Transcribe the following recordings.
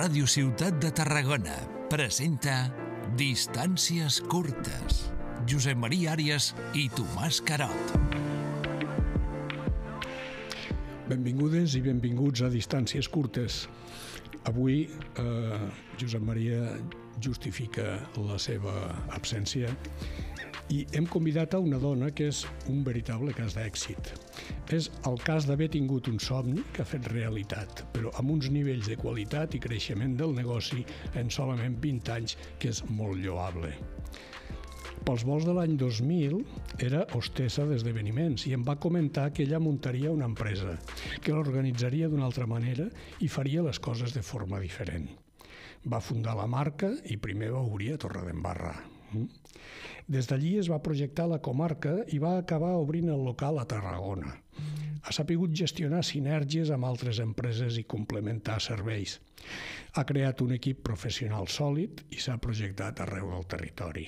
Ràdio Ciutat de Tarragona presenta Distàncies curtes. Josep Maria Àrias i Tomàs Carot. Benvingudes i benvinguts a Distàncies curtes. Avui eh, Josep Maria justifica la seva absència i hem convidat a una dona que és un veritable cas d'èxit. És el cas d'haver tingut un somni que ha fet realitat, però amb uns nivells de qualitat i creixement del negoci en solament 20 anys, que és molt lloable. Pels vols de l'any 2000 era hostessa d'esdeveniments i em va comentar que ella muntaria una empresa, que l'organitzaria d'una altra manera i faria les coses de forma diferent. Va fundar la marca i primer va obrir a Torredembarra. Des d'allí es va projectar la comarca i va acabar obrint el local a Tarragona. Ha sapigut gestionar sinergies amb altres empreses i complementar serveis. Ha creat un equip professional sòlid i s'ha projectat arreu del territori.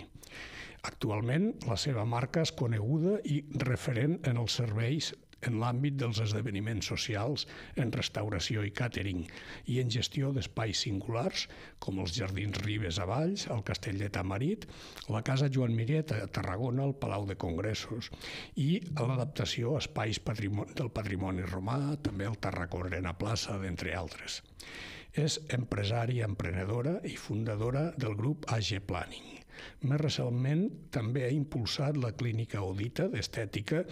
Actualment, la seva marca és coneguda i referent en els serveis en l'àmbit dels esdeveniments socials, en restauració i càtering i en gestió d'espais singulars com els Jardins Ribes a Valls, el Castell de Tamarit, la Casa Joan Miret a Tarragona, el Palau de Congressos i l'adaptació a espais del patrimoni romà, també el Tarracorrena Plaça, d'entre altres. És empresària, emprenedora i fundadora del grup AG Planning. Més recentment també ha impulsat la clínica Audita d'estètica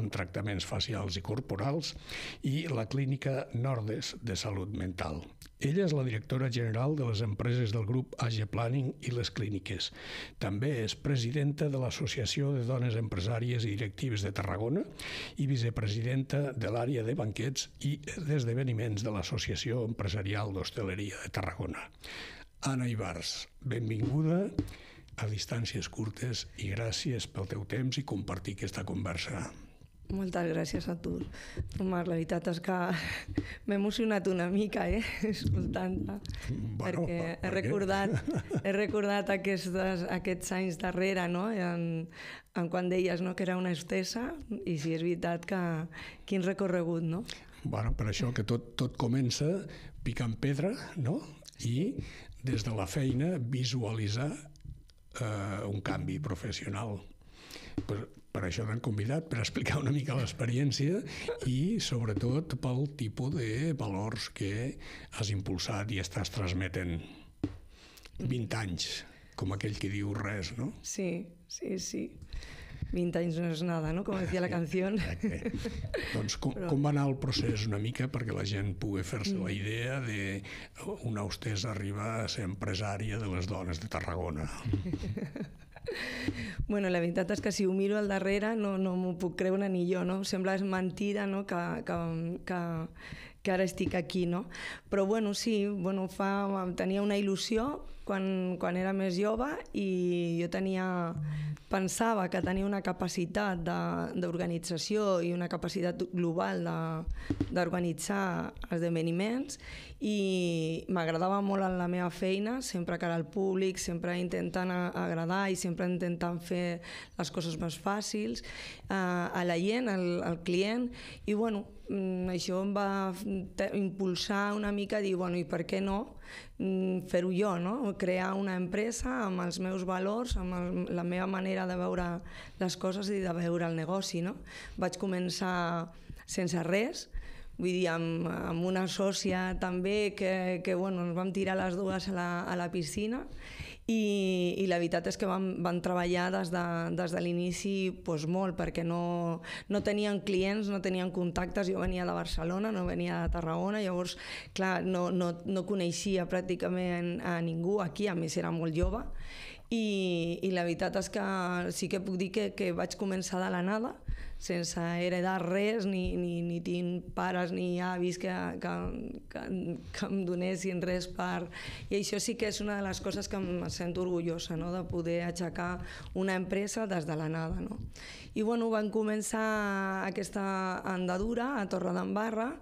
amb tractaments facials i corporals i la clínica Nordes de salut mental. Ella és la directora general de les empreses del grup AG Planning i les clíniques. També és presidenta de l'Associació de Dones Empresàries i Directives de Tarragona i vicepresidenta de l'àrea de banquets i d'esdeveniments de l'Associació Empresarial d'Hostaleria de Tarragona. Anna Ibars, benvinguda a distàncies curtes i gràcies pel teu temps i compartir aquesta conversa. Moltes gràcies a tu, Omar. La veritat és que m'he emocionat una mica, eh, escoltant-te. Bueno, perquè per- he per què? recordat, he recordat aquestes, aquests anys darrere, no? En, en quan deies no, que era una hostessa, i sí, és veritat que quin recorregut, no? Bueno, per això que tot, tot comença picant pedra, no? I des de la feina visualitzar eh, un canvi professional. Per, per això t'han convidat, per explicar una mica l'experiència i sobretot pel tipus de valors que has impulsat i estàs transmetent 20 anys, com aquell que diu res, no? Sí, sí, sí. 20 anys no és nada, no? Com decía la. Exacte. doncs com, com va anar el procés una mica perquè la gent pugui fer-se la idea de una hostessa arribar a ser empresària de les dones de Tarragona. Bueno, la veritat és que si ho miro al darrere no, no m'ho puc creure ni jo, no? Sembla és mentida, no?, que, que, que, que ara estic aquí, no? Però, bueno, sí, bueno, fa, tenia una il·lusió quan, quan era més jove i jo tenia pensava que tenia una capacitat d'organització i una capacitat global d'organitzar esdeveniments i m'agradava molt en la meva feina, sempre cara al públic, sempre intentant agradar i sempre intentant fer les coses més fàcils eh, a la gent, al, al client i bueno, mm, això em va impulsar una mica a dir, bueno, i per què no fer-ho jo, no? crear una empresa amb els meus valors, amb el, la meva manera de veure les coses i de veure el negoci. No? Vaig començar sense res, vull dir, amb, amb una sòcia també que, que bueno, ens vam tirar les dues a la, a la piscina i, i la veritat és que vam, vam treballar des de, des de l'inici pues, molt, perquè no, no tenien clients, no tenien contactes, jo venia de Barcelona, no venia de Tarragona, llavors, clar, no, no, no coneixia pràcticament a ningú. Aquí, a més era molt jove, i, i la veritat és que sí que puc dir que, que vaig començar de la nada, sense heredar res, ni, ni, ni tinc pares ni avis que, que, que, que em donessin res per... I això sí que és una de les coses que em sento orgullosa, no? de poder aixecar una empresa des de la nada. No? I bueno, van començar aquesta andadura a Torredembarra,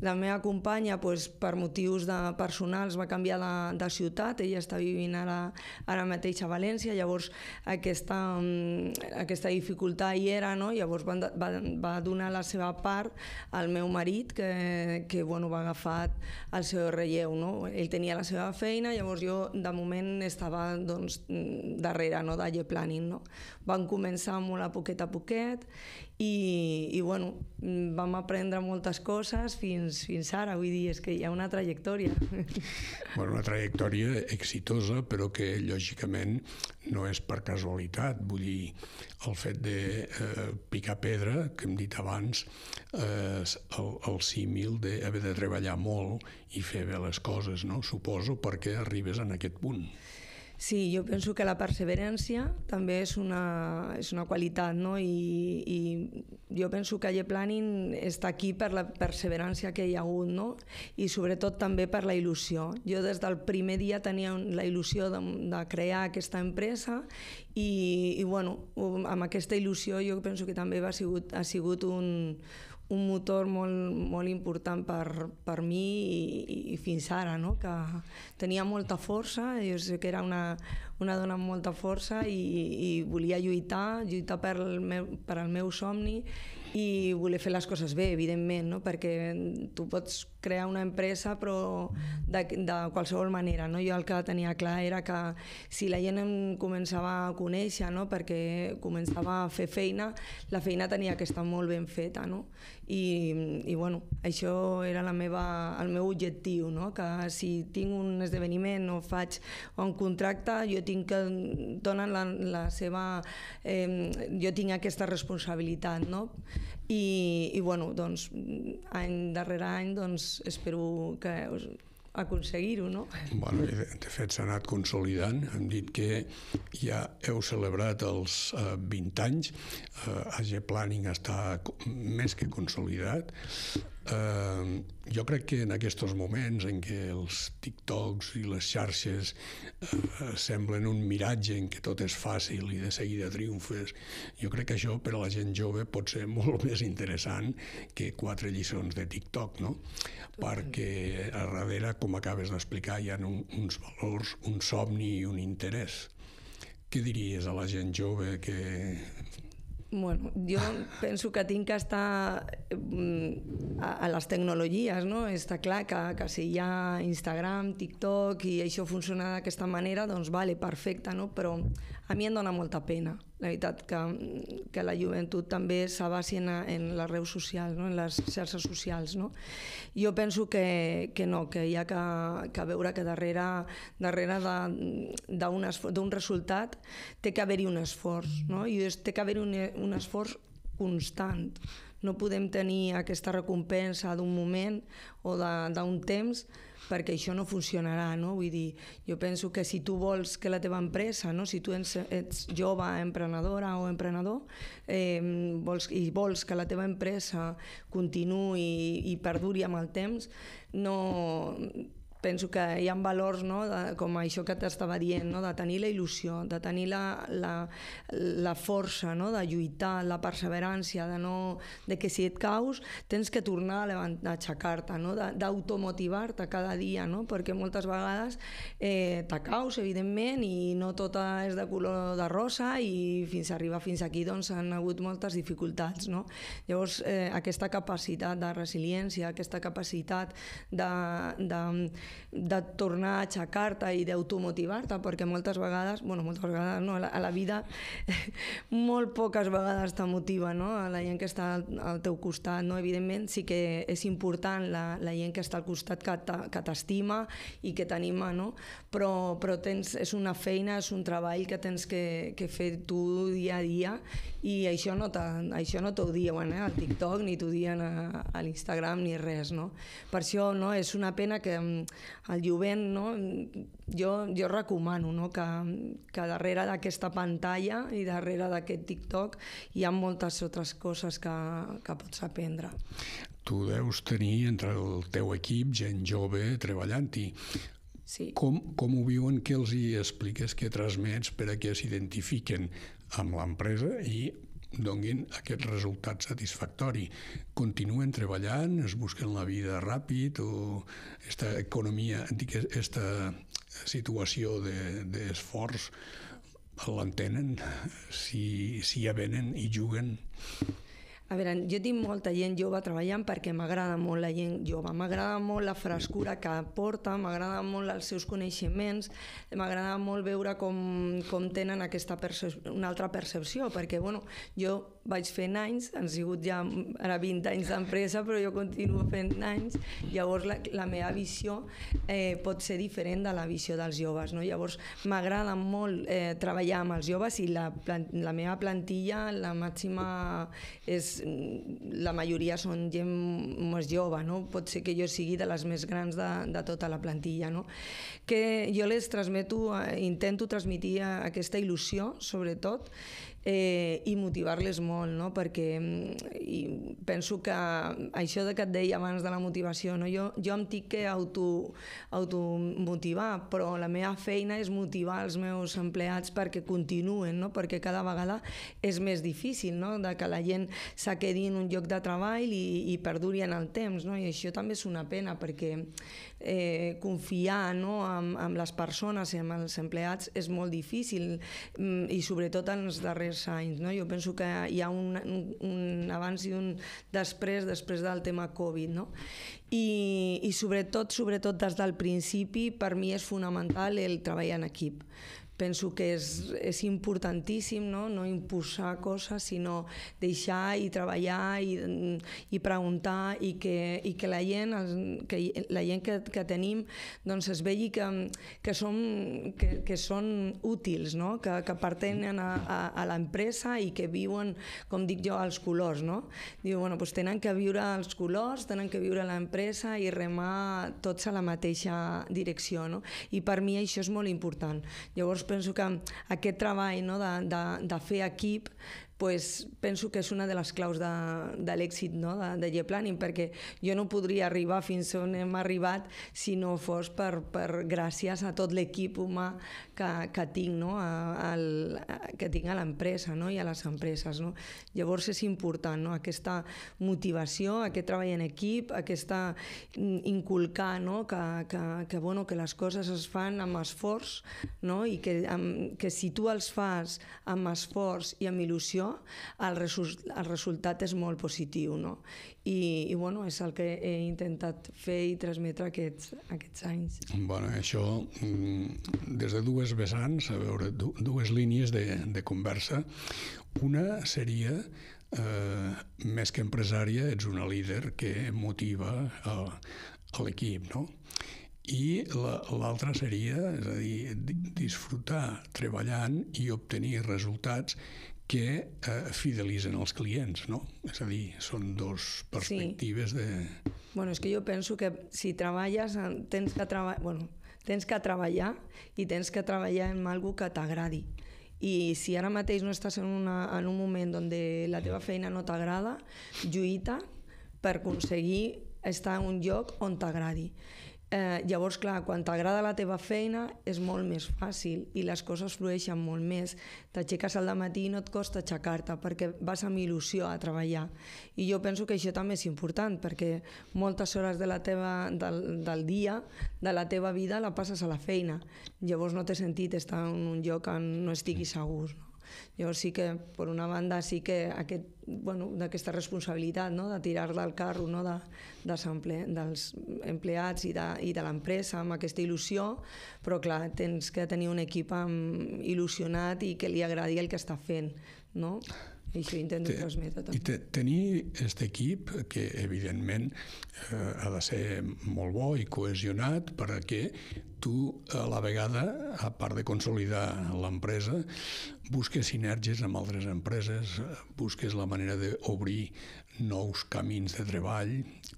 La meva companya, pues, per motius de personals, va canviar de, de ciutat, ella està vivint ara, ara mateix a València, llavors aquesta, mm, aquesta dificultat hi era, no? llavors va, va, va donar la seva part al meu marit, que, que bueno, va agafar el seu relleu. No? Ell tenia la seva feina, llavors jo de moment estava doncs, darrere no? de planning. No? Van començar molt a poquet a poquet i, i bueno, vam aprendre moltes coses fins, fins ara, vull dir, és que hi ha una trajectòria. Bueno, una trajectòria exitosa, però que lògicament no és per casualitat, vull dir, el fet de eh, picar pedra, que hem dit abans, eh, el, el símil d'haver de treballar molt i fer bé les coses, no? Suposo, perquè arribes en aquest punt. Sí, jo penso que la perseverància també és una, és una qualitat, no? I, i jo penso que Alle Planning està aquí per la perseverància que hi ha hagut, no? I sobretot també per la il·lusió. Jo des del primer dia tenia la il·lusió de, de crear aquesta empresa i, i bueno, amb aquesta il·lusió jo penso que també ha sigut, ha sigut un, un motor molt, molt important per, per mi i, i fins ara, no? que tenia molta força, jo sé que era una, una dona amb molta força i, i volia lluitar, lluitar per el meu, per al meu somni i voler fer les coses bé, evidentment, no? perquè tu pots crear una empresa però de, de qualsevol manera. No? Jo el que tenia clar era que si la gent em començava a conèixer, no? perquè començava a fer feina, la feina tenia que estar molt ben feta. No? I, i bueno, això era la meva, el meu objectiu, no? que si tinc un esdeveniment o faig un contracte, jo tinc que donar la, la seva... Eh, jo tinc aquesta responsabilitat, no? I, i bueno, doncs, any darrere any, doncs, espero que aconseguir-ho, no? Bueno, de, fet s'ha anat consolidant, hem dit que ja heu celebrat els eh, 20 anys, eh, AG Planning està més que consolidat, eh, jo crec que en aquests moments en què els TikToks i les xarxes eh, semblen un miratge en què tot és fàcil i de seguida triomfes, jo crec que això per a la gent jove pot ser molt més interessant que quatre lliçons de TikTok, no? Perquè a darrere, com acabes d'explicar, hi ha un, uns valors, un somni i un interès. Què diries a la gent jove que Bueno, jo penso que tinc que estar mm, a, a les tecnologies, no? Està clar que, que si hi ha Instagram, TikTok i això funciona d'aquesta manera, doncs vale, perfecte, no? Però a mi em dona molta pena la veritat que, que la joventut també s'abaci en, en les reus socials, no? en les xarxes socials. No? Jo penso que, que no, que hi ha que, que veure que darrere, darrere d'un resultat té que haver-hi un esforç, no? i té que haver-hi un, un esforç constant. No podem tenir aquesta recompensa d'un moment o d'un temps perquè això no funcionarà, no? Vull dir, jo penso que si tu vols que la teva empresa, no? si tu ets, ets jove, emprenedora o emprenedor, eh, vols, i vols que la teva empresa continuï i, i perduri amb el temps, no, penso que hi ha valors no, de, com això que t'estava dient, no, de tenir la il·lusió, de tenir la, la, la força, no, de lluitar, la perseverància, de, no, de que si et caus tens que tornar a, a aixecar-te, no, d'automotivar-te cada dia, no, perquè moltes vegades eh, te caus, evidentment, i no tota és de color de rosa i fins a arribar fins aquí doncs, han hagut moltes dificultats. No? Llavors, eh, aquesta capacitat de resiliència, aquesta capacitat de, de de tornar a aixecar-te i d'automotivar-te, perquè moltes vegades, bueno, moltes vegades no, a la, a la vida molt poques vegades te motiva, no? A la gent que està al, al teu costat, no? Evidentment sí que és important la, la gent que està al costat que t'estima i que t'anima, no? Però, però tens, és una feina, és un treball que tens que, que fer tu dia a dia i això no, això no t'ho diuen eh, al TikTok ni t'ho diuen a, a l'Instagram ni res, no? Per això no, és una pena que mm, el jovent, no, jo, jo recomano no, que, que darrere d'aquesta pantalla i darrere d'aquest TikTok hi ha moltes altres coses que, que pots aprendre. Tu deus tenir entre el teu equip gent jove treballant-hi. Sí. Com, com ho viuen, què els hi expliques, què transmets per a que s'identifiquen amb l'empresa i donguin aquest resultat satisfactori. Continuen treballant, es busquen la vida ràpid o aquesta economia, aquesta situació d'esforç de, l'entenen si, si ja venen i juguen a veure, jo tinc molta gent jove treballant perquè m'agrada molt la gent jove, m'agrada molt la frescura que porta, m'agrada molt els seus coneixements, m'agrada molt veure com, com tenen aquesta una altra percepció, perquè bueno, jo vaig fent anys, han sigut ja ara 20 anys d'empresa, però jo continuo fent anys, llavors la, la meva visió eh, pot ser diferent de la visió dels joves. No? Llavors m'agrada molt eh, treballar amb els joves i la, la meva plantilla, la màxima és la majoria són gent més jove, no? pot ser que jo sigui de les més grans de, de tota la plantilla. No? Que jo les transmeto, eh, intento transmitir aquesta il·lusió, sobretot, eh, i motivar-les molt, no? perquè mm, i penso que això de que et deia abans de la motivació, no? jo, jo em tinc que auto, automotivar, però la meva feina és motivar els meus empleats perquè continuen, no? perquè cada vegada és més difícil no? de que la gent s'aquedi en un lloc de treball i, i perduri en el temps, no? i això també és una pena perquè eh, confiar no? en, en les persones, en els empleats, és molt difícil mm, i sobretot en els darrers anys. No? Jo penso que hi ha un, un, un abans i un després, després del tema Covid. No? I, i sobretot, sobretot des del principi, per mi és fonamental el treball en equip penso que és, és importantíssim no? no imposar coses, sinó deixar i treballar i, i preguntar i que, i que la gent, que la gent que, que tenim doncs es vegi que, que, som, que, que són útils, no? que, que pertenen a, a, a l'empresa i que viuen, com dic jo, als colors. No? Diu, bueno, doncs tenen que viure els colors, tenen que viure l'empresa i remar tots a la mateixa direcció. No? I per mi això és molt important. Llavors, penso que aquest treball no, de, de, de fer equip pues, penso que és una de les claus de, de l'èxit no? de, de G-Planning, perquè jo no podria arribar fins on hem arribat si no fos per, per gràcies a tot l'equip humà que, que tinc, no? a, a, que tinc a l'empresa no? i a les empreses. No? Llavors és important no? aquesta motivació, aquest treball en equip, aquesta inculcar no? que, que, que, bueno, que les coses es fan amb esforç no? i que, amb, que si tu els fas amb esforç i amb il·lusió el, resu el resultat és molt positiu, no? I, i bueno, és el que he intentat fer i transmetre aquests, aquests anys. Bueno, això mm, des de dues vessants, a veure, dues línies de, de conversa. Una seria eh, més que empresària, ets una líder que motiva l'equip, no? i l'altra seria, és a dir, disfrutar treballant i obtenir resultats que eh, fidelitzen els clients, no? És a dir, són dos perspectives sí. de... Bueno, és que jo penso que si treballes, tens que, treba... bueno, tens que treballar i tens que treballar en algo que t'agradi. I si ara mateix no estàs en, una, en un moment on la teva feina no t'agrada, lluita per aconseguir estar en un lloc on t'agradi. Eh, llavors, clar, quan t'agrada la teva feina és molt més fàcil i les coses flueixen molt més. T'aixeques al matí i no et costa aixecar-te perquè vas amb il·lusió a treballar. I jo penso que això també és important perquè moltes hores de la teva, del, del dia, de la teva vida, la passes a la feina. Llavors no té sentit estar en un lloc on no estiguis segur. No? Llavors sí que, per una banda, sí que aquest, bueno, d'aquesta responsabilitat no? de tirar del carro no? de, de emple, dels empleats i de, i de l'empresa amb aquesta il·lusió, però clar, tens que tenir un equip amb, il·lusionat i que li agradi el que està fent. No? I això intento te, transmetre també. I te, tenir aquest equip, que evidentment eh, ha de ser molt bo i cohesionat perquè tu a la vegada, a part de consolidar l'empresa, busques sinergies amb altres empreses, busques la manera d'obrir nous camins de treball,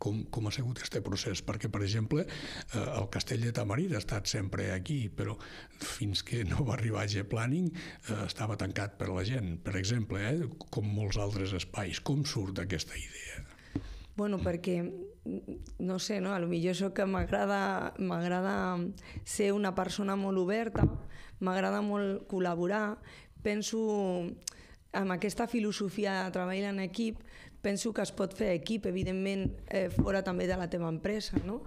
com, com ha sigut aquest procés? Perquè, per exemple, eh, el castell de Tamarit ha estat sempre aquí, però fins que no va arribar a G-Planning eh, estava tancat per la gent, per exemple, eh, com molts altres espais. Com surt aquesta idea? Bueno, perquè, no sé, no? a lo millor això que m'agrada m'agrada ser una persona molt oberta, m'agrada molt col·laborar, penso amb aquesta filosofia de treball en equip, penso que es pot fer equip, evidentment, eh, fora també de la teva empresa, no?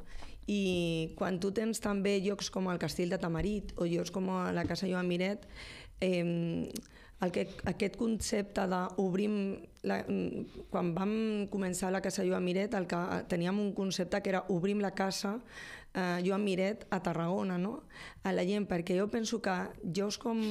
I quan tu tens també llocs com el Castell de Tamarit o llocs com la Casa Joan Miret, eh, el que, aquest concepte d'obrim... La, quan vam començar la Casa Joan Miret, el que, teníem un concepte que era obrim la casa eh, Joan Miret a Tarragona, no? a la gent, perquè jo penso que jocs com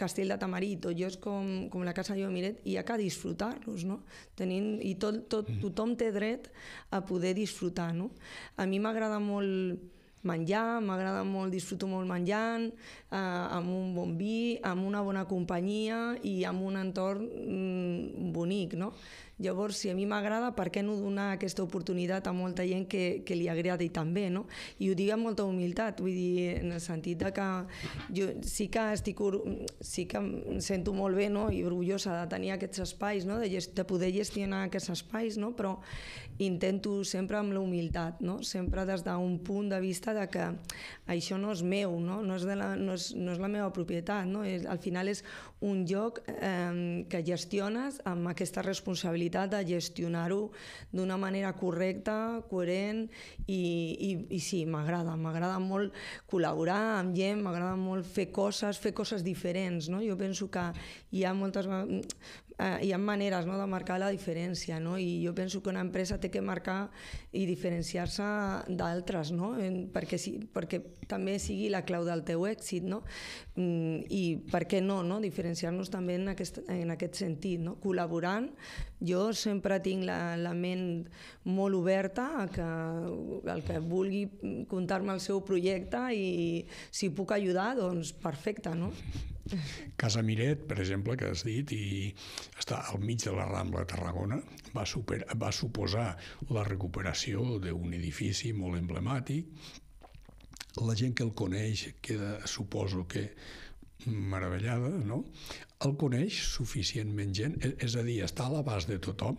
Castell de Tamarit o jocs com, com la Casa Joan Miret hi ha que disfrutar-los, no? Tenint, I tot, tot, mm. tothom té dret a poder disfrutar. No? A mi m'agrada molt menjar, m'agrada molt, disfruto molt menjant, eh, amb un bon vi, amb una bona companyia i amb un entorn mm, bonic, no? Llavors, si a mi m'agrada, per què no donar aquesta oportunitat a molta gent que, que li agradi també, no? I ho dic amb molta humilitat, vull dir, en el sentit de que jo sí que estic, sí que em sento molt bé, no?, i orgullosa de tenir aquests espais, no?, de, gest, de poder gestionar aquests espais, no?, però intento sempre amb la humilitat, no? sempre des d'un punt de vista de que això no és meu, no, no, és, de la, no, és, no és la meva propietat, no? És, al final és un lloc eh, que gestiones amb aquesta responsabilitat de gestionar-ho d'una manera correcta, coherent i, i, i sí, m'agrada, m'agrada molt col·laborar amb gent, m'agrada molt fer coses, fer coses diferents, no? Jo penso que hi ha moltes eh, hi ha maneres no, de marcar la diferència no? i jo penso que una empresa té que marcar i diferenciar-se d'altres no? Perquè, si, perquè també sigui la clau del teu èxit no? Mm, i per què no, no? diferenciar-nos també en aquest, en aquest sentit no? col·laborant jo sempre tinc la, la ment molt oberta a que el que vulgui contar-me el seu projecte i si puc ajudar, doncs perfecte, no? Casa Miret, per exemple, que has dit, i està al mig de la Rambla de Tarragona, va, super, va suposar la recuperació d'un edifici molt emblemàtic. La gent que el coneix queda, suposo que, meravellada, no? El coneix suficientment gent, e, és a dir, està a l'abast de tothom.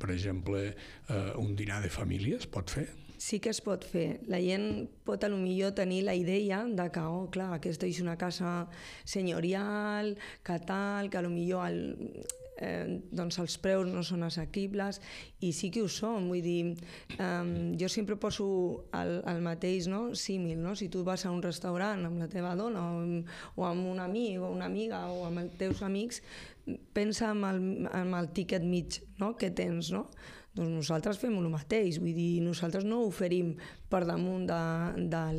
Per exemple, eh, un dinar de famílies pot fer? Sí que es pot fer. La gent pot a lo millor tenir la idea de que, oh, clar, aquesta és una casa senyorial, que tal, que a lo millor el, eh, doncs els preus no són assequibles i sí que ho són, vull dir eh, jo sempre poso el, el mateix no? símil, no? si tu vas a un restaurant amb la teva dona o, o amb un amic o una amiga o amb els teus amics pensa en el, en el tiquet mig no? que tens, no? Doncs nosaltres fem el mateix, vull dir, nosaltres no oferim per damunt de, del,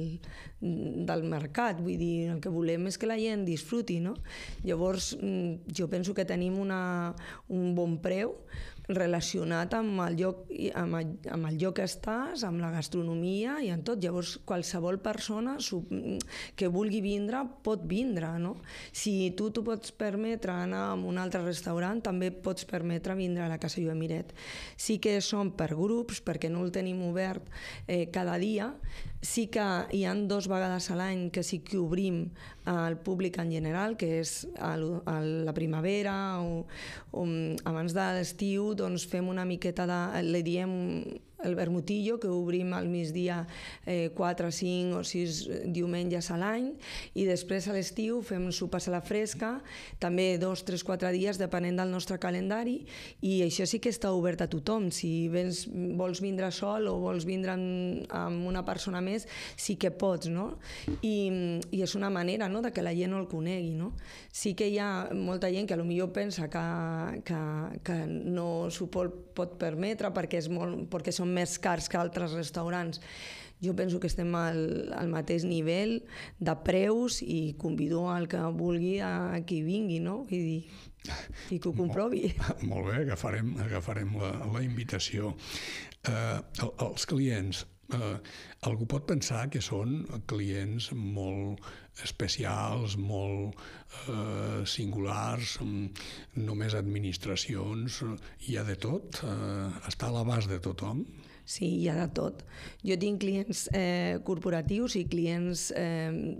del mercat, vull dir, el que volem és que la gent disfruti, no? Llavors, mm, jo penso que tenim una, un bon preu, relacionat amb el lloc, amb el, amb el lloc que estàs, amb la gastronomia i en tot. Llavors, qualsevol persona que vulgui vindre pot vindre, no? Si tu t'ho pots permetre anar a un altre restaurant, també pots permetre vindre a la Casa Joan Miret. Sí que són per grups, perquè no el tenim obert eh, cada dia, sí que hi han dos vegades a l'any que sí que obrim al públic en general, que és a, a la primavera o, o abans de l'estiu doncs fem una miqueta de... li diem el vermutillo, que obrim al migdia eh, 4, 5 o 6 diumenges a l'any, i després a l'estiu fem sopes a la fresca, també dos, tres, quatre dies, depenent del nostre calendari, i això sí que està obert a tothom. Si vens, vols vindre sol o vols vindre amb, amb una persona més, sí que pots, no? I, i és una manera no, de que la gent no el conegui, no? Sí que hi ha molta gent que potser pensa que, que, que no s'ho pot, pot permetre perquè, és molt, perquè són més cars que altres restaurants. Jo penso que estem al, al mateix nivell de preus i convido al que vulgui a, a qui vingui, no? I, dir, i que ho comprovi. Molt, molt bé, agafarem, agafarem la, la invitació. Eh, els clients, eh, algú pot pensar que són clients molt especials, molt eh, singulars, només administracions, hi ha de tot, eh, està a l'abast de tothom. Sí, hi ha de tot. Jo tinc clients eh, corporatius i clients eh,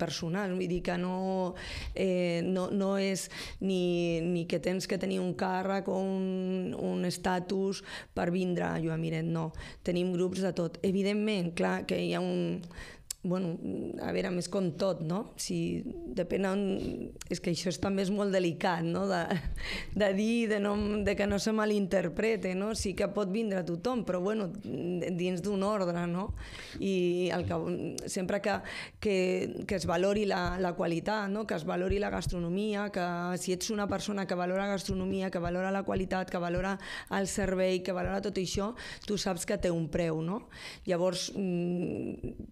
personals, vull dir que no, eh, no, no és ni, ni que tens que tenir un càrrec o un, un estatus per vindre a Joan Miret, no. Tenim grups de tot. Evidentment, clar, que hi ha un bueno, a veure, més com tot, no? Si depèn on... És que això és, també és molt delicat, no? De, de dir, de, no, de que no se malinterprete, no? Sí que pot vindre tothom, però bueno, dins d'un ordre, no? I el que, sempre que, que, que es valori la, la qualitat, no? Que es valori la gastronomia, que si ets una persona que valora gastronomia, que valora la qualitat, que valora el servei, que valora tot això, tu saps que té un preu, no? Llavors, mm,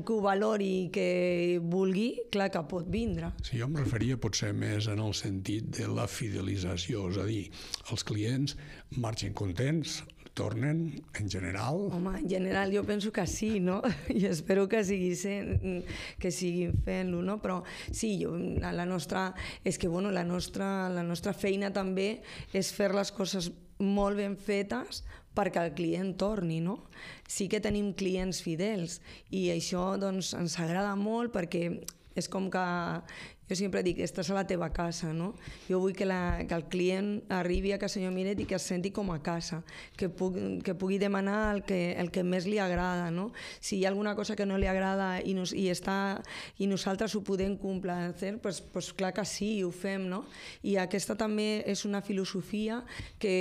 tothom que ho valori i que vulgui, clar que pot vindre. Sí, jo em referia potser més en el sentit de la fidelització, és a dir, els clients marxen contents, tornen en general? Home, en general jo penso que sí, no? I espero que sigui sent, que siguin fent-lo, no? Però sí, jo, la nostra, és que bueno, la nostra, la nostra feina també és fer les coses molt ben fetes perquè el client torni, no? Sí que tenim clients fidels i això doncs, ens agrada molt perquè és com que jo sempre dic, estàs a la teva casa, no? Jo vull que, la, que el client arribi a casa Miret i que es senti com a casa, que, puc, que pugui demanar el que, el que més li agrada, no? Si hi ha alguna cosa que no li agrada i, nos, i, està, i nosaltres ho podem complacer, pues, pues clar que sí, ho fem, no? I aquesta també és una filosofia que,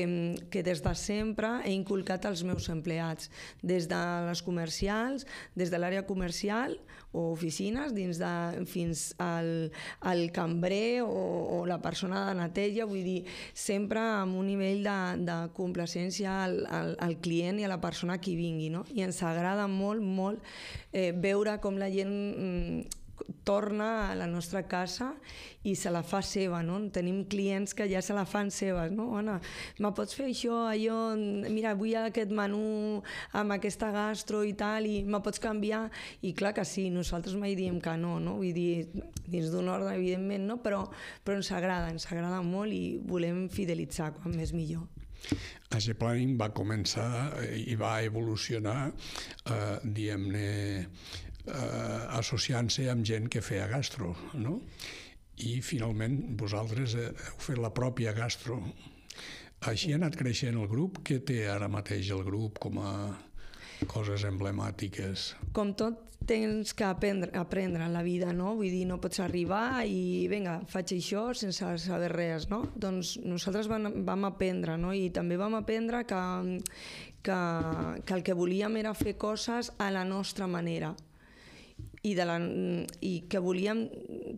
que des de sempre he inculcat als meus empleats, des de les comercials, des de l'àrea comercial o oficines, dins de, fins al, el cambrer o, o la persona de neteja, vull dir, sempre amb un nivell de, de complacència al, al, al client i a la persona que vingui, no? I ens agrada molt, molt eh, veure com la gent mm, torna a la nostra casa i se la fa seva, no? Tenim clients que ja se la fan seves, no? Ona, me pots fer això, allò, mira, vull aquest menú amb aquesta gastro i tal, i me pots canviar? I clar que sí, nosaltres mai diem que no, no? Vull dir, dins d'un ordre, evidentment, no? Però, però ens agrada, ens agrada molt i volem fidelitzar quan més millor. Age Planning va començar i va evolucionar, eh, diguem-ne, eh, associant-se amb gent que feia gastro, no? I finalment vosaltres heu fet la pròpia gastro. Així ha anat creixent el grup. Què té ara mateix el grup com a coses emblemàtiques? Com tot, tens que aprendre, aprendre en la vida, no? Vull dir, no pots arribar i, vinga, faig això sense saber res, no? Doncs nosaltres vam, vam aprendre, no? I també vam aprendre que, que, que el que volíem era fer coses a la nostra manera, i, de la, i que volíem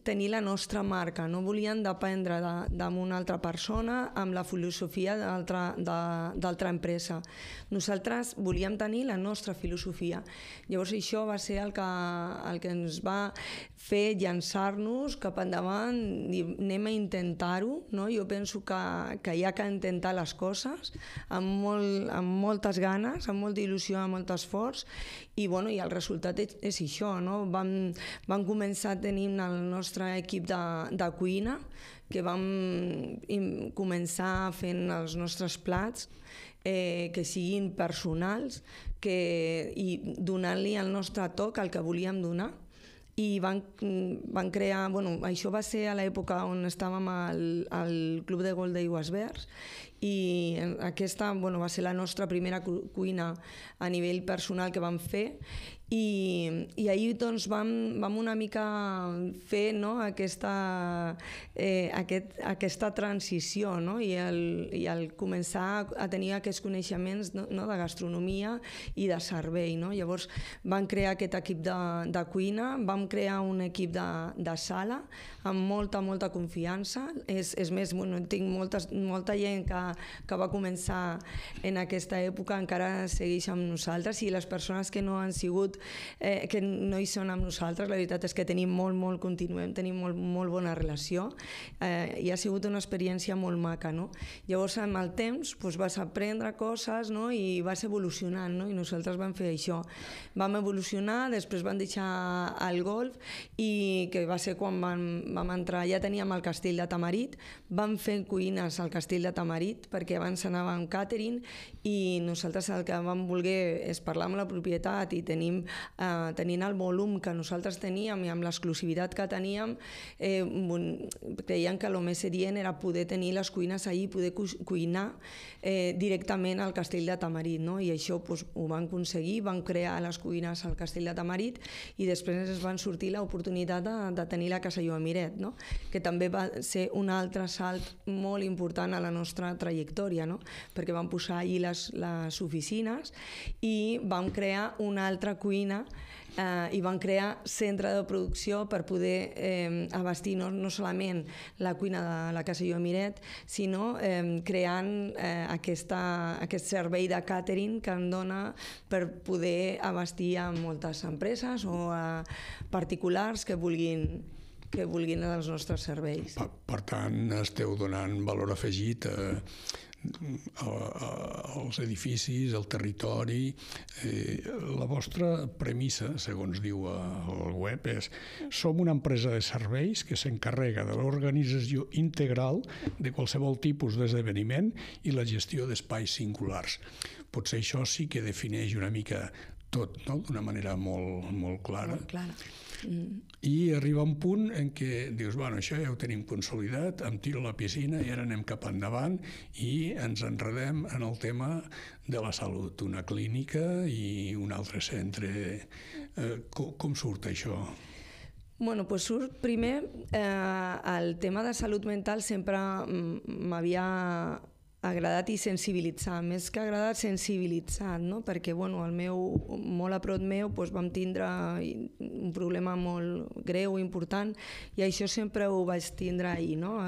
tenir la nostra marca, no volien dependre d'una de, altra persona amb la filosofia d'altra empresa. Nosaltres volíem tenir la nostra filosofia. Llavors això va ser el que, el que ens va fer llançar-nos cap endavant, i anem a intentar-ho, no? jo penso que, que hi ha que intentar les coses amb, molt, amb moltes ganes, amb molta il·lusió, amb molt esforç, i, bueno, i el resultat és, és això, no? Vam, vam començar tenint el nostre equip de, de cuina, que vam començar fent els nostres plats, eh, que siguin personals que, i donant-li el nostre toc al que volíem donar. I van, van crear, bueno, això va ser a l'època on estàvem al, al Club de Gol d'Aigües Verds i aquesta bueno, va ser la nostra primera cuina a nivell personal que vam fer i, i ahir doncs, vam, vam una mica fer no, aquesta, eh, aquest, aquesta transició no? I, el, i el començar a tenir aquests coneixements no, no, de gastronomia i de servei. No? Llavors vam crear aquest equip de, de cuina, vam crear un equip de, de sala amb molta, molta confiança. És, és més, bueno, tinc moltes, molta gent que, que va començar en aquesta època encara segueix amb nosaltres i les persones que no han sigut eh, que no hi són amb nosaltres, la veritat és que tenim molt, molt, continuem, tenim molt, molt bona relació eh, i ha sigut una experiència molt maca, no? Llavors, amb el temps, doncs, vas aprendre coses no? i vas evolucionant, no? I nosaltres vam fer això. Vam evolucionar, després vam deixar el golf i que va ser quan vam, vam entrar, ja teníem el castell de Tamarit, vam fer cuines al castell de Tamarit perquè abans anàvem catering i nosaltres el que vam voler és parlar amb la propietat i tenim eh, tenint el volum que nosaltres teníem i amb l'exclusivitat que teníem, eh, creien que el més serient era poder tenir les cuines ahir, poder cu cuinar eh, directament al Castell de Tamarit, no? i això pues, ho van aconseguir, van crear les cuines al Castell de Tamarit i després es van sortir l'oportunitat de, de tenir la Casa Miret, no? que també va ser un altre salt molt important a la nostra trajectòria, no? perquè vam posar allí les, les oficines i vam crear una altra cuina eh, i van crear centre de producció per poder eh, abastir no, no solament la cuina de la Casa Miret, sinó eh, creant eh, aquesta, aquest servei de catering que en dona per poder abastir a moltes empreses o a particulars que vulguin que vulguin els nostres serveis. Per, per tant, esteu donant valor afegit a, els edificis, el territori. Eh, la vostra premissa, segons diu el web, és som una empresa de serveis que s'encarrega de l'organització integral de qualsevol tipus d'esdeveniment i la gestió d'espais singulars. Potser això sí que defineix una mica tot, no? d'una manera molt, molt clara. Molt clara. Mm. I arriba un punt en què dius, bueno, això ja ho tenim consolidat, em tiro a la piscina i ara anem cap endavant i ens enredem en el tema de la salut, una clínica i un altre centre. Eh, com, com surt això? Bueno, pues surt primer eh, el tema de salut mental sempre m'havia agradat i sensibilitzar, més que agradat sensibilitzat, no? perquè bueno, el meu, molt a prop meu doncs, vam tindre un problema molt greu, important, i això sempre ho vaig tindre ahir, no?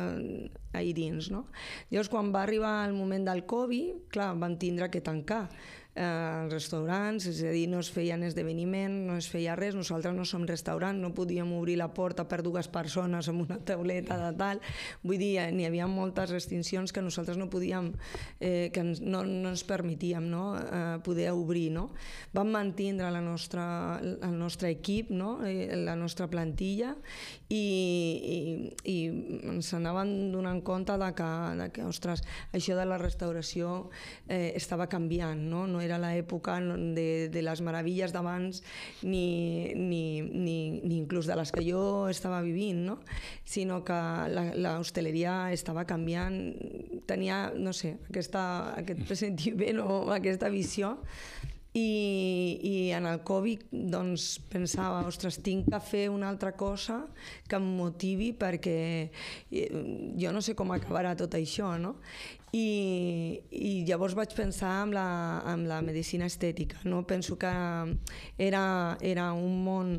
ahir dins. No? Llavors, quan va arribar el moment del Covid, clar, vam tindre que tancar eh, restaurants, és a dir, no es feien esdeveniment, no es feia res, nosaltres no som restaurant, no podíem obrir la porta per dues persones amb una tauleta de tal, vull dir, eh, n'hi havia moltes restriccions que nosaltres no podíem, eh, que no, no ens permetíem no? eh, poder obrir. No? Vam mantindre la nostra, el nostre equip, no? Eh, la nostra plantilla i, i, i ens anaven donant compte de que, de que ostres, això de la restauració eh, estava canviant, no? no era l'època de, de les meravilles d'abans ni, ni, ni, ni inclús de les que jo estava vivint, no? sinó que l'hostaleria estava canviant, tenia, no sé, aquesta, aquest presentiment o aquesta visió i, i en el Covid doncs, pensava, ostres, tinc que fer una altra cosa que em motivi perquè eh, jo no sé com acabarà tot això, no? I, i llavors vaig pensar en la, en la medicina estètica, no? Penso que era, era un món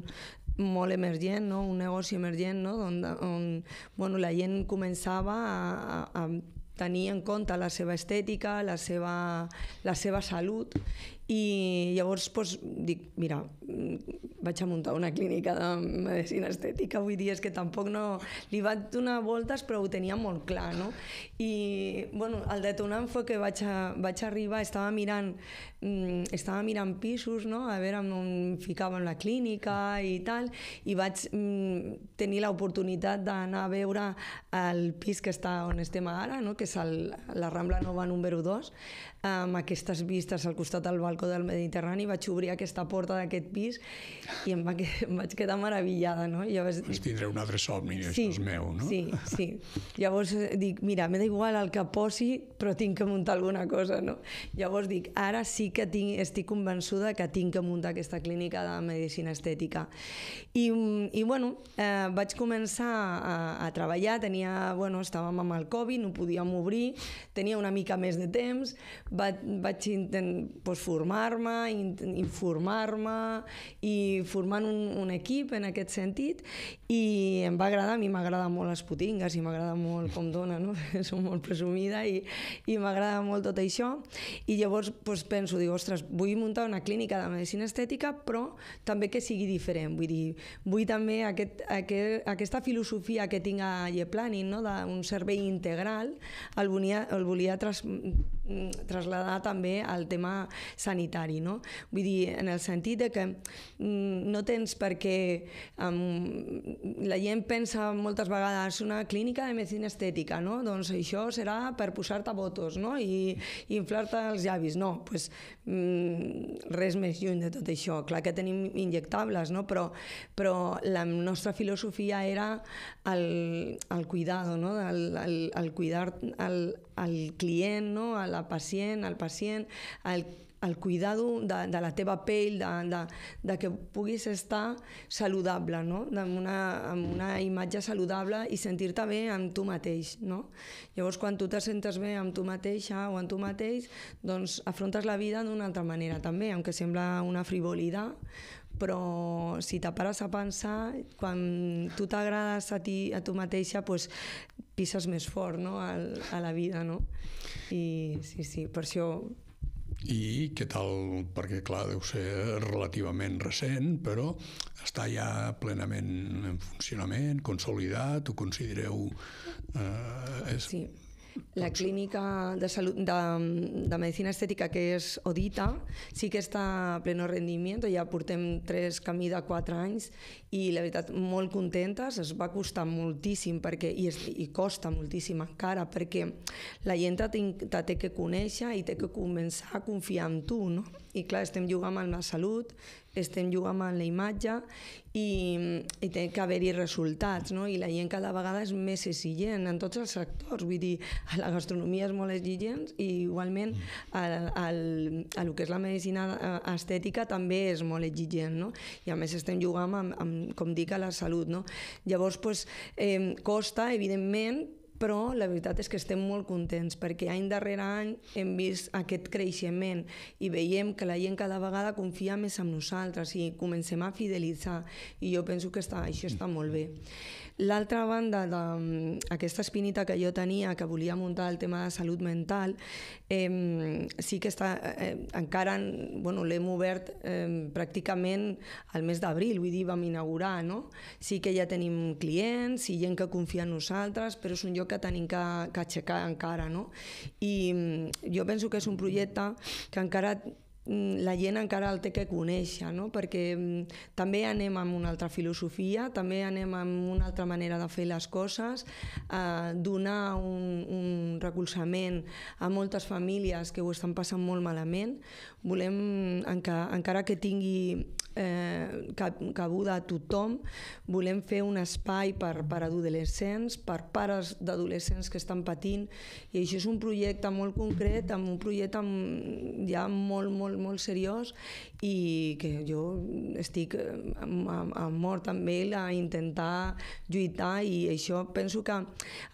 molt emergent, no? un negoci emergent, no? on, on bueno, la gent començava a, a, a tenir en compte la seva estètica, la seva, la seva salut i llavors doncs, dic, mira, vaig a muntar una clínica de medicina estètica, vull dir, és que tampoc no... Li vaig donar voltes, però ho tenia molt clar, no? I, bueno, el detonant fue que vaig, a, vaig arribar, estava mirant, mm, estava mirant pisos, no?, a veure on ficava en la clínica i tal, i vaig mm, tenir l'oportunitat d'anar a veure el pis que està on estem ara, no?, que és el, la Rambla Nova número 2, amb aquestes vistes al costat del balcó del Mediterrani, vaig obrir aquesta porta d'aquest pis i em, va, em vaig quedar meravellada, no? Llavors, pues tindré un altre somni, sí, això és meu, no? Sí, sí. Llavors dic, mira, m'he igual el que posi, però tinc que muntar alguna cosa, no? Llavors dic, ara sí que tinc, estic convençuda que tinc que muntar aquesta clínica de medicina estètica. I, i bueno, eh, vaig començar a, a treballar, tenia, bueno, estàvem amb el Covid, no podíem obrir, tenia una mica més de temps, vaig, vaig pues, formar-me, informar-me i formant un, un equip en aquest sentit i em va agradar, a mi m'agrada molt les putingues i m'agrada molt com dona, no? Soc molt presumida i, i m'agrada molt tot això i llavors pues, penso, dic, ostres, vull muntar una clínica de medicina estètica però també que sigui diferent, vull dir, vull també aquest, aquest, aquesta filosofia que tinc a Planning, no? d'un servei integral, el volia, el volia tras, traslladar també al tema sanitari no? Vull dir, en el sentit de que mm, no tens perquè um, la gent pensa moltes vegades una clínica de medicina estètica, no? Doncs això serà per posar-te botos, no? I, i inflar-te els llavis. No, pues, mm, res més lluny de tot això. Clar que tenim injectables, no? Però, però la nostra filosofia era el, el cuidado, no? el, el, el cuidar el, el client, no? a la pacient, al pacient, el el cuidado de, de la teva pell, de, de, de que puguis estar saludable, no? amb, una, amb una imatge saludable i sentir-te bé amb tu mateix. No? Llavors, quan tu te sentes bé amb tu mateixa o amb tu mateix, doncs afrontes la vida d'una altra manera també, aunque sembla una frivolitat, però si te pares a pensar, quan tu t'agrades a, ti, a tu mateixa, pues, pises més fort no? a, a la vida. No? I sí, sí, per això i què tal, perquè clar, deu ser relativament recent, però està ja plenament en funcionament, consolidat, ho considereu... Eh, és... Sí, la clínica de, salut, de, de medicina estètica, que és Odita, sí que està a pleno rendiment, ja portem tres camí de quatre anys i la veritat molt contentes, es va costar moltíssim perquè, i, es, i costa moltíssim encara perquè la gent te té que conèixer i té que començar a confiar en tu, no? I clar, estem jugant amb la salut, estem jugant amb la imatge i, i té que haver-hi resultats, no? I la gent cada vegada és més exigent en tots els sectors, vull dir, a la gastronomia és molt exigent i igualment al, al, a lo que és la medicina eh, estètica també és molt exigent, no? I a més estem jugant amb, amb com dic, a la salut, no? Llavors, pues, eh, costa, evidentment, però la veritat és que estem molt contents perquè any darrere any hem vist aquest creixement i veiem que la gent cada vegada confia més en nosaltres i comencem a fidelitzar i jo penso que està, això està molt bé. L'altra banda d'aquesta espinita que jo tenia, que volia muntar el tema de salut mental, eh, sí que està, eh, encara bueno, l'hem obert eh, pràcticament al mes d'abril, vull dir, vam inaugurar, no? Sí que ja tenim clients i gent que confia en nosaltres, però és un lloc tenim que, que aixecar encara, no? I jo penso que és un projecte que encara Mm, la gent encara el té que conèixer, no? perquè mm, també anem amb una altra filosofia, també anem amb una altra manera de fer les coses, a donar un, un recolzament a moltes famílies que ho estan passant molt malament. Volem, encara, encara que tingui eh, cabuda a tothom. Volem fer un espai per, per adolescents, per pares d'adolescents que estan patint, i això és un projecte molt concret, amb un projecte ja molt, molt, molt seriós, i que jo estic a, a mort amb ell a intentar lluitar, i això penso que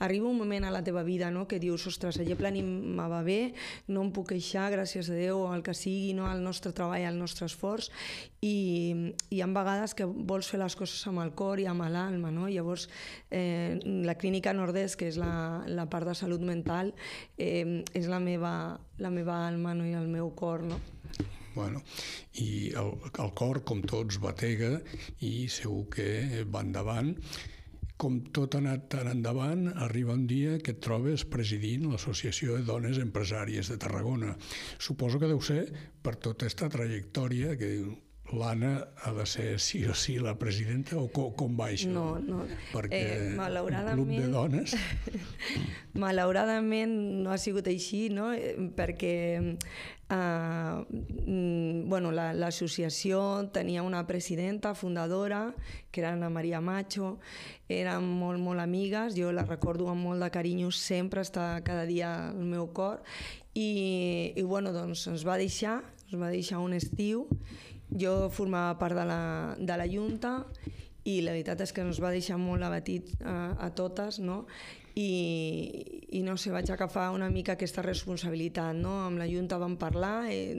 arriba un moment a la teva vida no? que dius, ostres, allà m'anava bé, no em puc queixar, gràcies a Déu, al que sigui, no? al nostre treball, al nostre esforç, i, hi ha vegades que vols fer les coses amb el cor i amb l'alma, no? Llavors, eh, la clínica Nordès, que és la, la part de salut mental, eh, és la meva, la meva alma no? i el meu cor, no? Bueno, i el, el cor, com tots, batega i segur que va endavant com tot ha anat tan endavant, arriba un dia que et trobes presidint l'Associació de Dones Empresàries de Tarragona. Suposo que deu ser per tota aquesta trajectòria que l'Anna ha de ser sí o sí la presidenta o com, com va això? No, no. Perquè eh, malauradament... club de dones... malauradament no ha sigut així, no? Eh, perquè eh, bueno, l'associació la, tenia una presidenta fundadora, que era Ana Maria Macho, eren molt, molt amigues, jo la recordo amb molt de carinyo, sempre està cada dia al meu cor, i, i bueno, doncs ens va deixar, ens va deixar un estiu, jo formava part de la, de la Junta i la veritat és que ens va deixar molt abatit a, a totes, no? I, i no sé, vaig agafar una mica aquesta responsabilitat, no? Amb la Junta vam parlar, eh,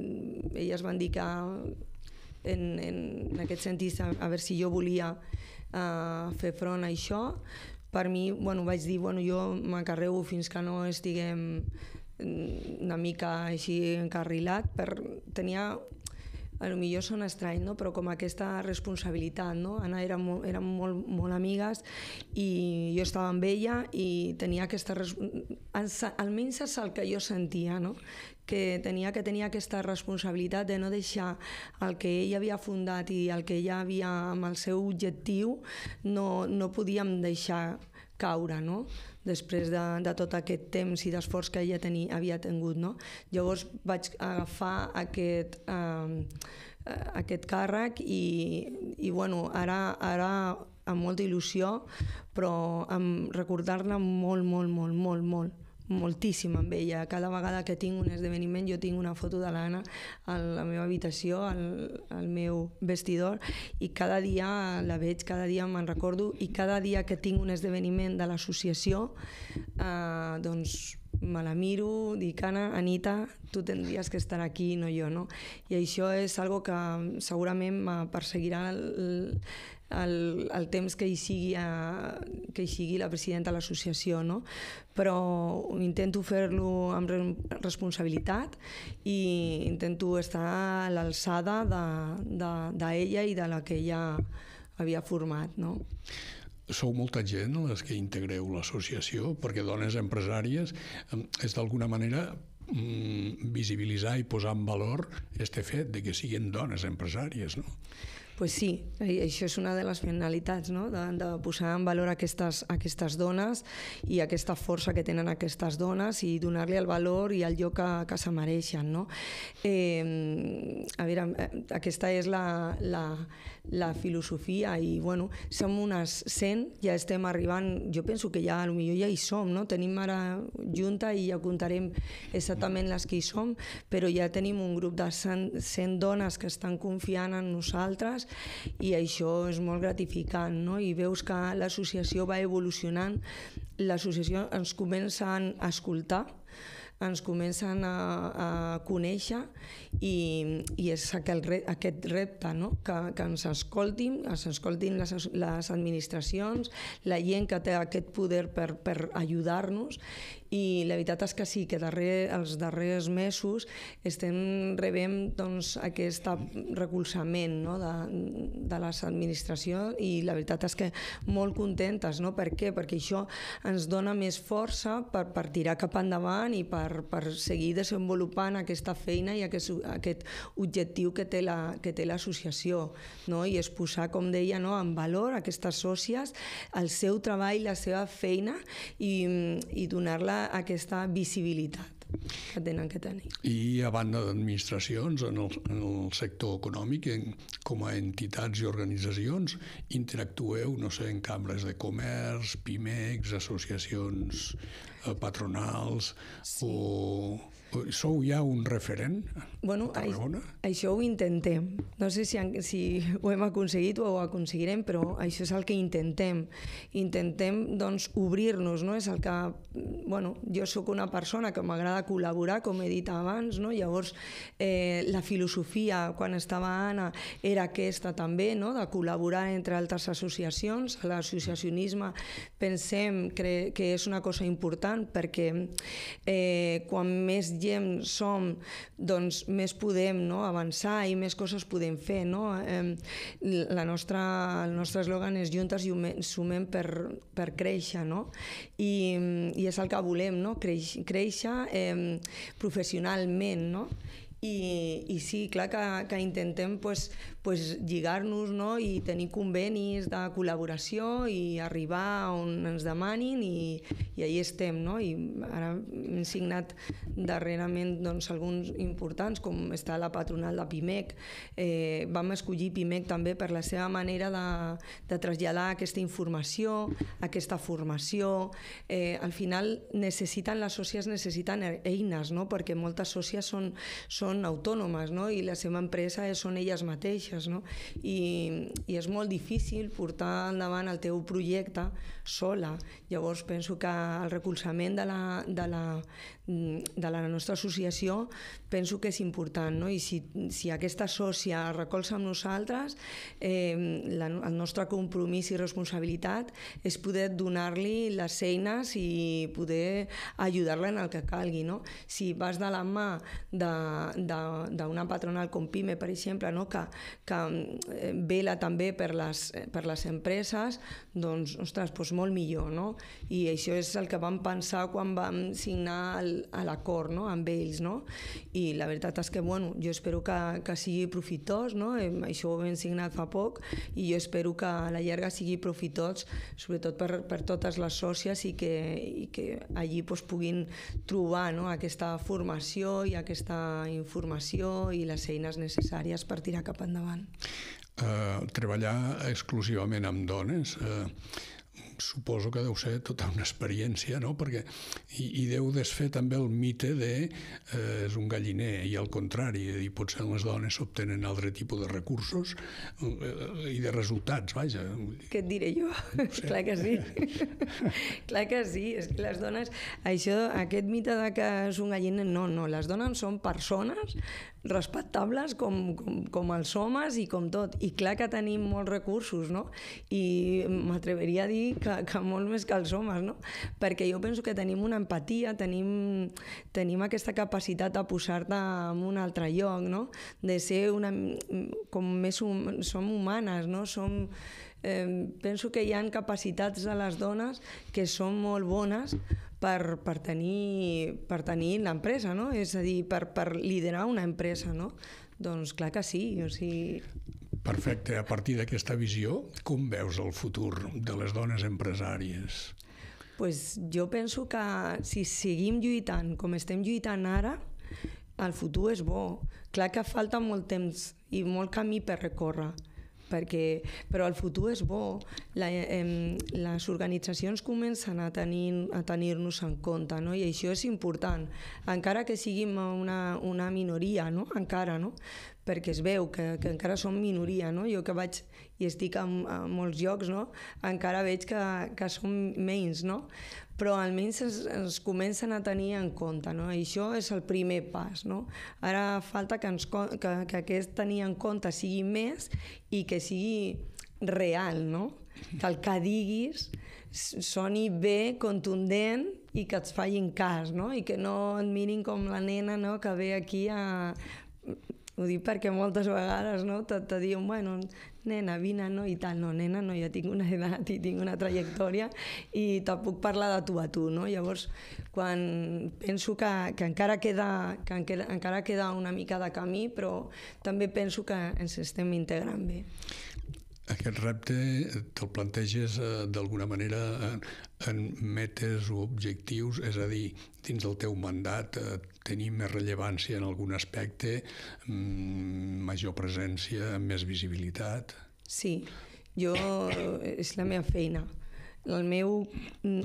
elles van dir que en, en, aquest sentit, a, a veure si jo volia uh, fer front a això. Per mi, bueno, vaig dir, bueno, jo m'encarrego fins que no estiguem una mica així encarrilat per tenia lo millor són estrany, no? però com aquesta responsabilitat, no? Anna era molt, érem molt, molt amigues i jo estava amb ella i tenia aquesta... Almenys és el que jo sentia, no? que tenia que tenir aquesta responsabilitat de no deixar el que ell havia fundat i el que ella havia amb el seu objectiu no, no podíem deixar caure, no? després de, de tot aquest temps i d'esforç que ella tenia, havia tingut. No? Llavors vaig agafar aquest, eh, aquest càrrec i, i bueno, ara, ara amb molta il·lusió, però amb recordar-la molt, molt, molt, molt, molt moltíssim amb ella. Cada vegada que tinc un esdeveniment jo tinc una foto de l'Anna a la meva habitació, al, al meu vestidor, i cada dia la veig, cada dia me'n recordo, i cada dia que tinc un esdeveniment de l'associació, eh, doncs me la miro, dic, Anna, Anita, tu tindries que estar aquí, no jo, no? I això és algo que segurament me perseguirà el, el, el temps que hi sigui, a, que hi sigui la presidenta de l'associació, no? però intento fer-lo amb responsabilitat i intento estar a l'alçada d'ella de, de, i de la que ella havia format. No? sou molta gent les que integreu l'associació, perquè dones empresàries és d'alguna manera mm, visibilitzar i posar en valor este fet de que siguin dones empresàries, no? Pues sí, això és una de les finalitats, no? de, de posar en valor aquestes, aquestes dones i aquesta força que tenen aquestes dones i donar-li el valor i el lloc que, que se mereixen. No? Eh, a veure, eh, aquesta és la, la, la filosofia i bueno, som unes 100, ja estem arribant, jo penso que ja potser ja hi som, no? tenim ara junta i ja contarem exactament les que hi som, però ja tenim un grup de 100, 100 dones que estan confiant en nosaltres i això és molt gratificant, no? I veus que l'associació va evolucionant, l'associació ens comença a escoltar, ens comencen a, a conèixer i, i és aquest, aquest repte, no? que, que ens escoltin, ens escoltin les, les administracions, la gent que té aquest poder per, per ajudar-nos i la veritat és que sí, que darrer, els darrers mesos estem rebent doncs, aquest recolzament no? de, de les administracions i la veritat és que molt contentes. No? Per què? Perquè això ens dona més força per, per tirar cap endavant i per, per seguir desenvolupant aquesta feina i aquest, aquest objectiu que té la, que té l'associació no? i és posar, com deia, no? en valor aquestes sòcies, el seu treball, la seva feina i, i donar-la aquesta visibilitat que tenen que tenir. I a banda d'administracions, en, el, en el sector econòmic, en, com a entitats i organitzacions, interactueu, no sé, en cambres de comerç, PIMEX, associacions eh, patronals sí. o Sou ja un referent bueno, a Tarragona? Això ho intentem. No sé si, si ho hem aconseguit o ho aconseguirem, però això és el que intentem. Intentem doncs, obrir-nos, no? És el que... Bueno, jo sóc una persona que m'agrada col·laborar, com he dit abans, no? Llavors, eh, la filosofia, quan estava Anna, era aquesta també, no? De col·laborar entre altres associacions. L'associacionisme pensem que, que és una cosa important perquè eh, quan més gent som, doncs més podem no, avançar i més coses podem fer. No? La nostra, el nostre eslògan és juntes i sumem per, per créixer, no? I, i és el que volem, no? Creix, créixer eh, professionalment, no? I, i sí, clar que, que intentem pues, pues, lligar-nos no? i tenir convenis de col·laboració i arribar on ens demanin i, i ahí estem. No? I ara hem signat darrerament doncs, alguns importants, com està la patronal de PIMEC. Eh, vam escollir PIMEC també per la seva manera de, de traslladar aquesta informació, aquesta formació. Eh, al final necessiten, les sòcies necessiten eines, no? perquè moltes sòcies són, són autònomes no? i la seva empresa són elles mateixes mateixes, no? I, I és molt difícil portar endavant el teu projecte sola. Llavors penso que el recolzament de la, de la, de la nostra associació penso que és important, no? I si, si aquesta sòcia recolza amb nosaltres, eh, la, el nostre compromís i responsabilitat és poder donar-li les eines i poder ajudar-la en el que calgui, no? Si vas de la mà d'una patronal com PIME, per exemple, no? que, que eh, vela també per les, per les empreses, doncs, ostres, doncs molt millor, no? I això és el que vam pensar quan vam signar l'acord no? amb ells, no? I la veritat és que, bueno, jo espero que, que sigui profitós, no? Això ho hem signat fa poc i jo espero que a la llarga sigui profitós, sobretot per, per totes les sòcies i que, i que allí pues, puguin trobar no? aquesta formació i aquesta informació i les eines necessàries per tirar cap endavant. Uh, treballar exclusivament amb dones uh, suposo que deu ser tota una experiència, no? Perquè, i, i deu desfer també el mite de eh, és un galliner, i al contrari, i potser les dones obtenen altre tipus de recursos eh, i de resultats, vaja. Què et diré jo? No sé. Clar que sí. Clar que sí, és que les dones... Això, aquest mite de que és un galliner, no, no, les dones són persones respectables com, com, com els homes i com tot. I clar que tenim molts recursos, no? I m'atreveria a dir que, que molt més que els homes, no? Perquè jo penso que tenim una empatia, tenim, tenim aquesta capacitat de posar-te en un altre lloc, no? De ser una... com més... Hum, som humanes, no? Som eh, penso que hi han capacitats de les dones que són molt bones per, per tenir, per tenir l'empresa, no? És a dir, per, per liderar una empresa, no? Doncs clar que sí, o sigui... Perfecte. A partir d'aquesta visió, com veus el futur de les dones empresàries? Pues jo penso que si seguim lluitant com estem lluitant ara, el futur és bo. Clar que falta molt temps i molt camí per recórrer, perquè, però el futur és bo. La, eh, les organitzacions comencen a tenir-nos a tenir en compte, no? i això és important, encara que siguin una, una minoria, no? encara, no? perquè es veu que, que encara som minoria, no? jo que vaig i estic en, en molts llocs, no? encara veig que, que som menys, no? però almenys es, es comencen a tenir en compte, no? I això és el primer pas, no? Ara falta que, ens, que, que aquest tenir en compte sigui més i que sigui real, no? Que el que diguis soni bé, contundent i que et facin cas, no? I que no et mirin com la nena no? que ve aquí a ho dic perquè moltes vegades no, te, te diuen, bueno, nena, vine, no, i tal. No, nena, no, jo tinc una edat i tinc una trajectòria i te puc parlar de tu a tu, no? Llavors, quan penso que, que, encara queda, que encara, encara queda una mica de camí, però també penso que ens estem integrant bé. Aquest repte te'l planteges eh, d'alguna manera en, en metes o objectius, és a dir, dins del teu mandat eh, tenir més rellevància en algun aspecte, mm, major presència, més visibilitat? Sí, jo és la meva feina. El meu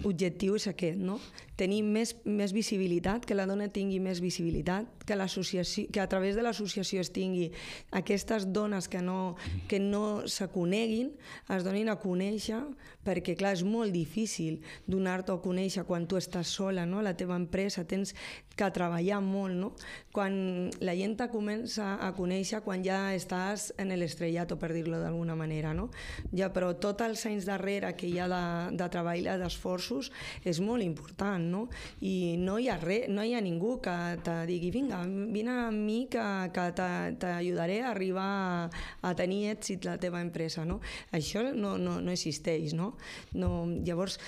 objectiu és aquest, no? tenir més, més visibilitat, que la dona tingui més visibilitat, que, que a través de l'associació es tingui aquestes dones que no, que no se coneguin, es donin a conèixer, perquè clar, és molt difícil donar-te a conèixer quan tu estàs sola, no? la teva empresa, tens que treballar molt, no? Quan la gent te comença a conèixer quan ja estàs en l'estrellato, per dir-lo d'alguna manera, no? Ja, però tots els anys darrere que hi ha de, de treball d'esforços és molt important, no? I no hi ha res, no hi ha ningú que te digui vinga, vine amb mi que, que t'ajudaré a arribar a, a tenir èxit la teva empresa, no? Això no, no, no existeix, no? no llavors,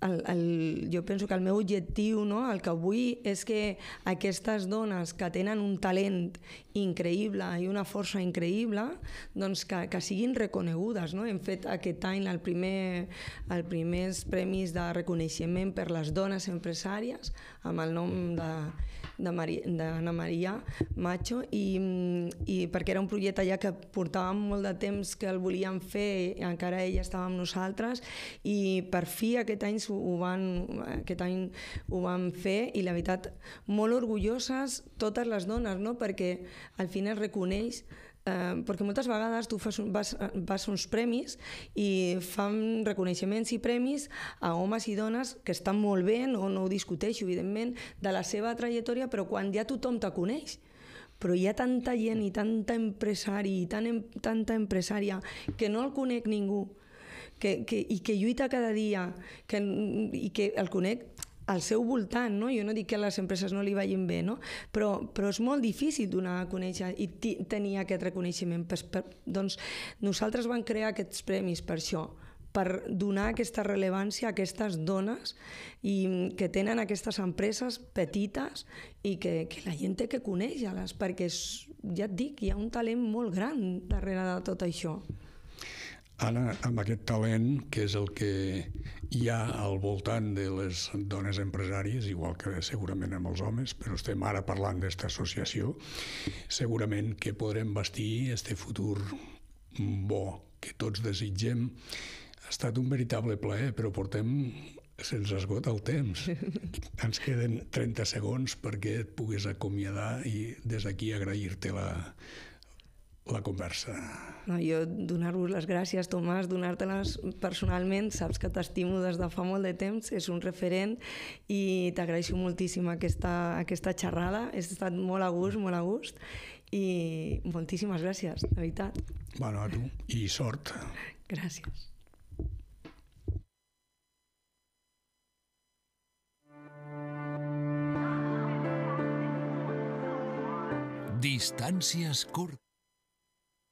el, el, jo penso que el meu objectiu, no, el que vull és que aquestes dones que tenen un talent increïble i una força increïble, doncs que, que siguin reconegudes. No? Hem fet aquest any el primer, el primers premis de reconeixement per les dones empresàries amb el nom de d'Anna Maria Macho i, i perquè era un projecte ja que portàvem molt de temps que el volíem fer encara ella estava amb nosaltres i per fi aquest any ho van, aquest any ho van fer i la veritat molt orgulloses totes les dones no? perquè al final reconeix eh, perquè moltes vegades tu fas, vas, vas uns premis i fan reconeixements i premis a homes i dones que estan molt bé, no, no ho discuteixo, evidentment, de la seva trajectòria, però quan ja tothom te coneix, però hi ha tanta gent i tanta empresari i tan, tanta empresària que no el conec ningú que, que, i que lluita cada dia que, i que el conec al seu voltant, no? Jo no dic que a les empreses no li vagin bé, no? Però, però és molt difícil donar a conèixer i tenir aquest reconeixement. Per, per, doncs nosaltres vam crear aquests premis per això, per donar aquesta rellevància a aquestes dones i que tenen aquestes empreses petites i que, que la gent té que conèixer-les, perquè és, ja et dic, hi ha un talent molt gran darrere de tot això. Anna, amb aquest talent, que és el que hi ha al voltant de les dones empresàries, igual que segurament amb els homes, però estem ara parlant d'esta associació, segurament que podrem vestir este futur bo que tots desitgem ha estat un veritable plaer, però portem se'ns esgota el temps. Ens queden 30 segons perquè et puguis acomiadar i des d'aquí agrair-te la, la conversa. No, jo donar-vos les gràcies, Tomàs, donar-te-les personalment, saps que t'estimo des de fa molt de temps, és un referent i t'agraeixo moltíssim aquesta, aquesta xerrada, he estat molt a gust, molt a gust i moltíssimes gràcies, de veritat. Bueno, a tu, i sort. Gràcies. Distàncies curtes.